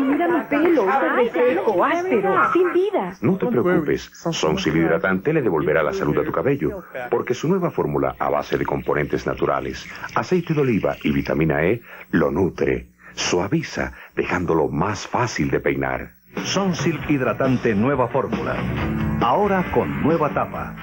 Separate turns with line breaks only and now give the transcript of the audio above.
Mira mi pelo, está seco, áspero, sin vida.
No te preocupes, Sonsil Hidratante le devolverá la salud a tu cabello, porque su nueva fórmula a base de componentes naturales, aceite de oliva y vitamina E lo nutre, suaviza, dejándolo más fácil de peinar.
Sonsil Hidratante Nueva Fórmula. Ahora con nueva tapa.